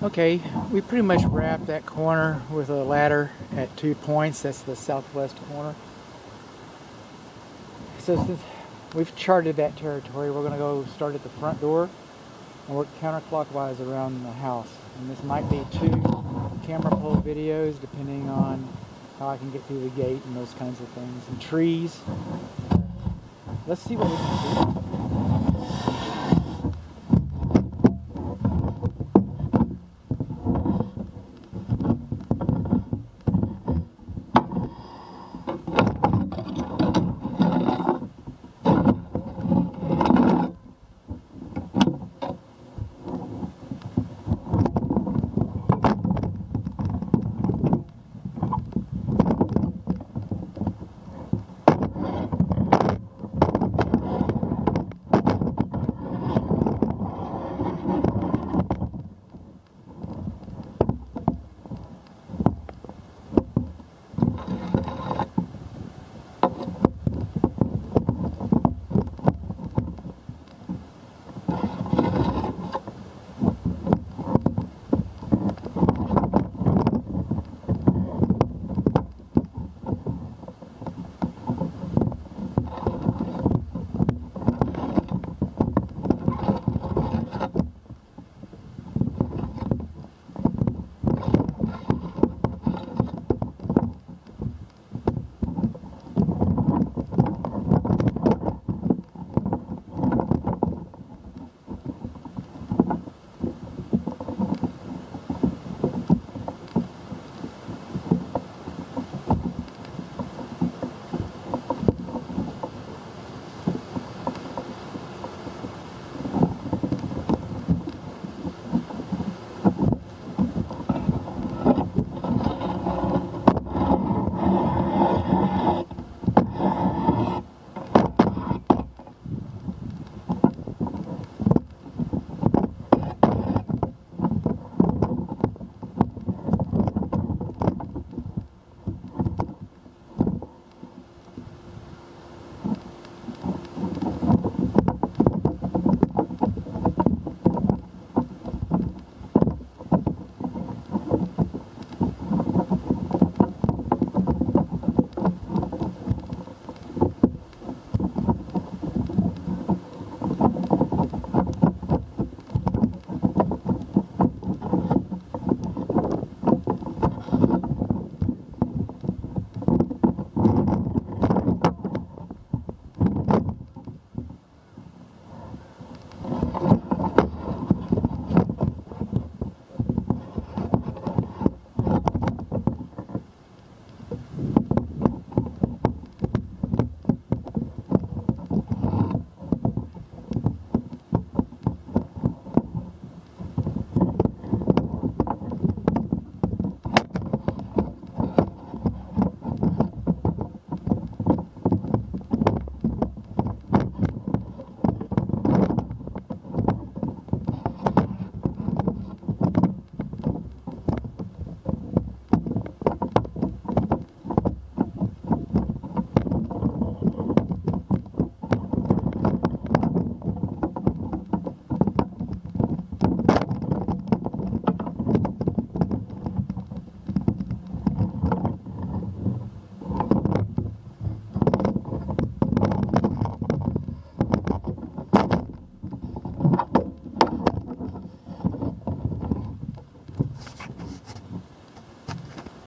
Okay, we pretty much wrapped that corner with a ladder at two points. That's the southwest corner. So since we've charted that territory, we're going to go start at the front door and work counterclockwise around the house. And this might be two camera pull videos depending on how I can get through the gate and those kinds of things. And trees. Let's see what we can do.